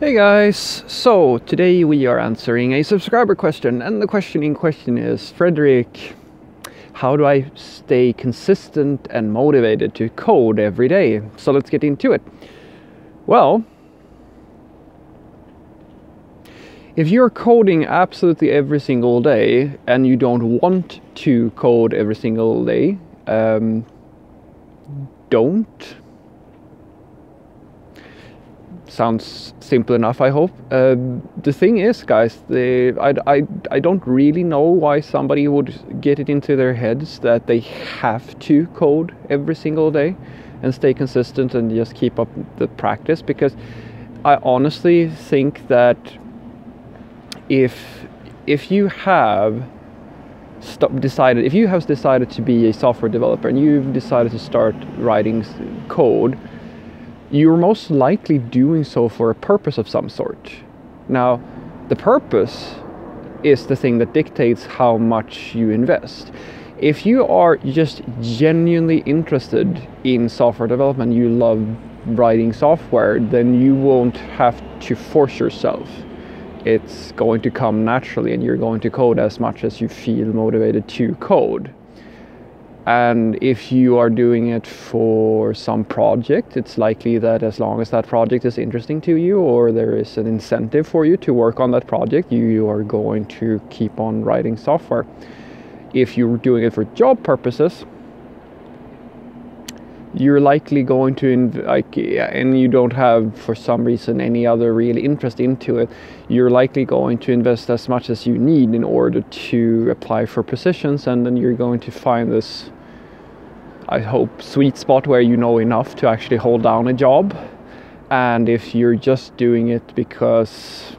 Hey guys, so today we are answering a subscriber question, and the question in question is Fredrik, how do I stay consistent and motivated to code every day? So let's get into it. Well, if you're coding absolutely every single day and you don't want to code every single day, um, don't sounds simple enough, I hope. Uh, the thing is, guys, the, I, I, I don't really know why somebody would get it into their heads that they have to code every single day and stay consistent and just keep up the practice because I honestly think that if if you have decided if you have decided to be a software developer and you've decided to start writing code you're most likely doing so for a purpose of some sort. Now, the purpose is the thing that dictates how much you invest. If you are just genuinely interested in software development, you love writing software, then you won't have to force yourself. It's going to come naturally, and you're going to code as much as you feel motivated to code. And if you are doing it for some project, it's likely that as long as that project is interesting to you or there is an incentive for you to work on that project, you are going to keep on writing software. If you're doing it for job purposes, you're likely going to like and you don't have for some reason any other real interest into it you're likely going to invest as much as you need in order to apply for positions and then you're going to find this I hope, sweet spot where you know enough to actually hold down a job. And if you're just doing it because,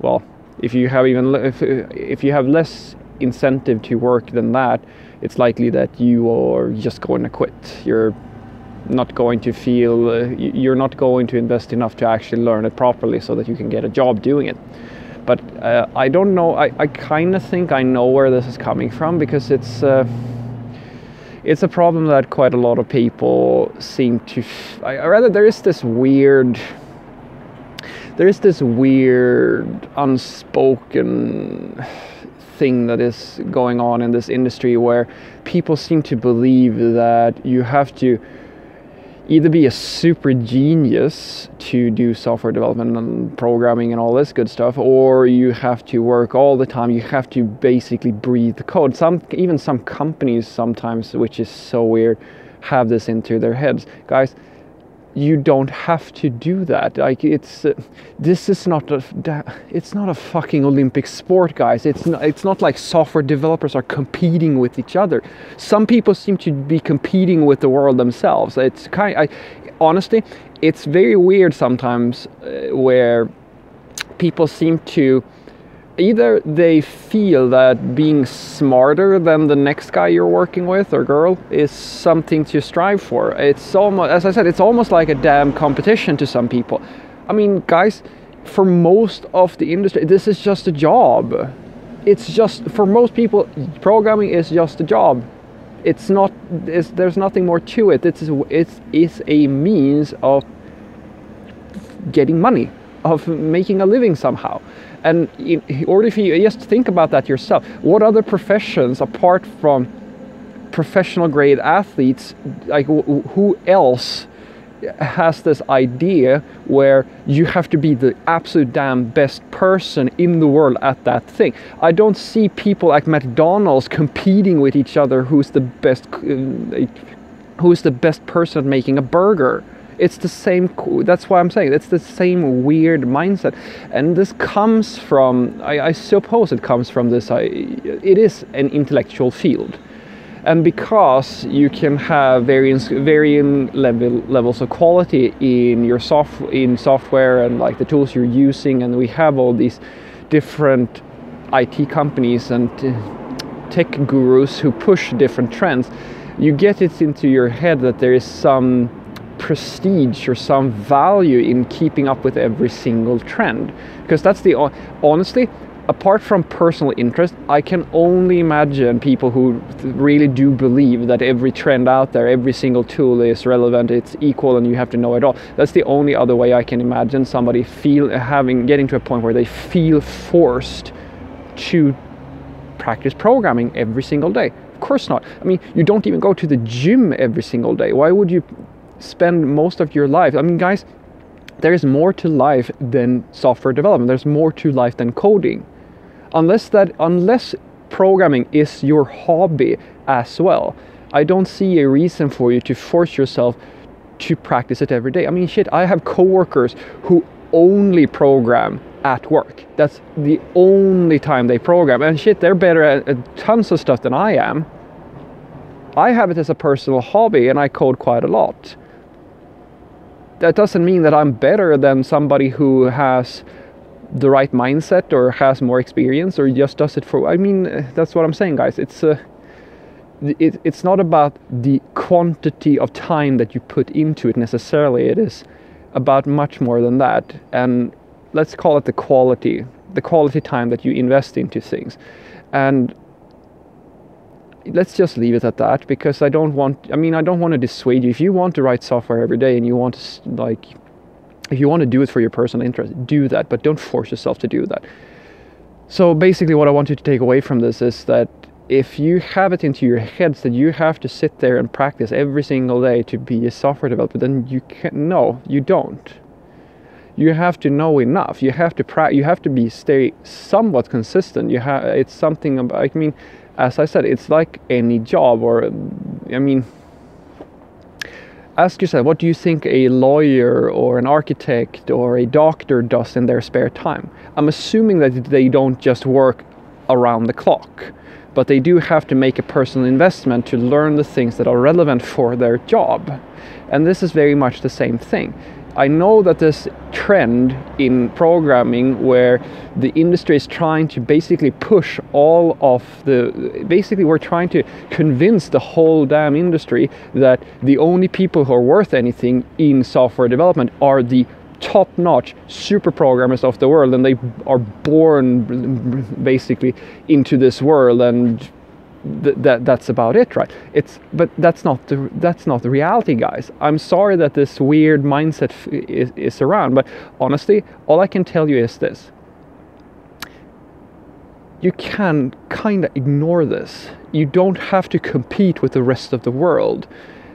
well, if you have even if, if you have less incentive to work than that, it's likely that you are just going to quit. You're not going to feel uh, you're not going to invest enough to actually learn it properly so that you can get a job doing it. But uh, I don't know. I, I kind of think I know where this is coming from because it's. Uh, it's a problem that quite a lot of people seem to or rather there is this weird there is this weird unspoken thing that is going on in this industry where people seem to believe that you have to either be a super genius to do software development and programming and all this good stuff or you have to work all the time. You have to basically breathe the code. Some even some companies sometimes which is so weird have this into their heads. Guys you don't have to do that. Like it's uh, this is not a it's not a fucking olympic sport guys. It's not, it's not like software developers are competing with each other. Some people seem to be competing with the world themselves. It's kind I, honestly it's very weird sometimes uh, where people seem to either they feel that being smarter than the next guy you're working with or girl is something to strive for. It's almost, as I said, it's almost like a damn competition to some people. I mean, guys, for most of the industry, this is just a job. It's just, for most people, programming is just a job. It's not, it's, there's nothing more to it. It's, it's, it's a means of getting money, of making a living somehow. And in order for you just think about that yourself, what other professions apart from professional grade athletes, like who else has this idea where you have to be the absolute damn best person in the world at that thing. I don't see people like McDonald's competing with each other who's the best uh, who's the best person at making a burger. It's the same, that's why I'm saying it's the same weird mindset. And this comes from, I, I suppose it comes from this, I, it is an intellectual field. And because you can have varying, varying level, levels of quality in your soft, in software and like the tools you're using, and we have all these different IT companies and tech gurus who push different trends, you get it into your head that there is some prestige or some value in keeping up with every single trend because that's the honestly apart from personal interest, I can only imagine people who really do believe that every trend out there, every single tool is relevant, it's equal, and you have to know it all. That's the only other way I can imagine somebody feel having getting to a point where they feel forced to practice programming every single day. Of course not. I mean, you don't even go to the gym every single day. Why would you spend most of your life? I mean, guys, there is more to life than software development. There's more to life than coding. Unless that unless programming is your hobby as well, I don't see a reason for you to force yourself to practice it every day. I mean, shit, I have coworkers who only program at work. That's the only time they program. And shit, they're better at, at tons of stuff than I am. I have it as a personal hobby and I code quite a lot that doesn't mean that I'm better than somebody who has the right mindset or has more experience or just does it for I mean that's what I'm saying guys. It's uh, it, it's not about the quantity of time that you put into it necessarily. It is about much more than that. And let's call it the quality the quality time that you invest into things. And let's just leave it at that because I don't want I mean I don't want to dissuade you. If you want to write software every day and you want to like if you want to do it for your personal interest do that but don't force yourself to do that. So basically what I want you to take away from this is that if you have it into your heads that you have to sit there and practice every single day to be a software developer then you can no you don't. You have to know enough. You have to pra- you have to be stay somewhat consistent. You have it's something about I mean as I said, it's like any job, or I mean, ask yourself what do you think a lawyer or an architect or a doctor does in their spare time? I'm assuming that they don't just work around the clock, but they do have to make a personal investment to learn the things that are relevant for their job. And this is very much the same thing. I know that this trend in programming where the industry is trying to basically push all of the basically we're trying to convince the whole damn industry that the only people who are worth anything in software development are the top-notch super programmers of the world and they are born basically into this world and th- that that's about it, right? It's but that's not the that's not the reality, guys. I'm sorry that this weird mindset is, is around, but honestly, all I can tell you is this: you can kind of ignore this. You don't have to compete with the rest of the world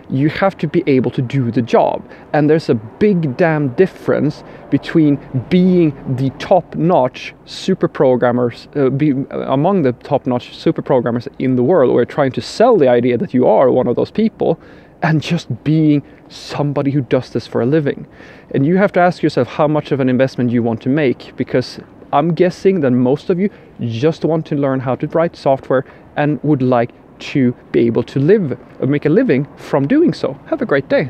you have to be able to do the job. And there's a big damn difference between being the top notch super programmers, uh, be among the top notch super programmers in the world, or trying to sell the idea that you are one of those people, and just being somebody who does this for a living. And you have to ask yourself how much of an investment you want to make because I'm guessing that most of you just want to learn how to write software and would like to be able to live, or make a living from doing so. Have a great day.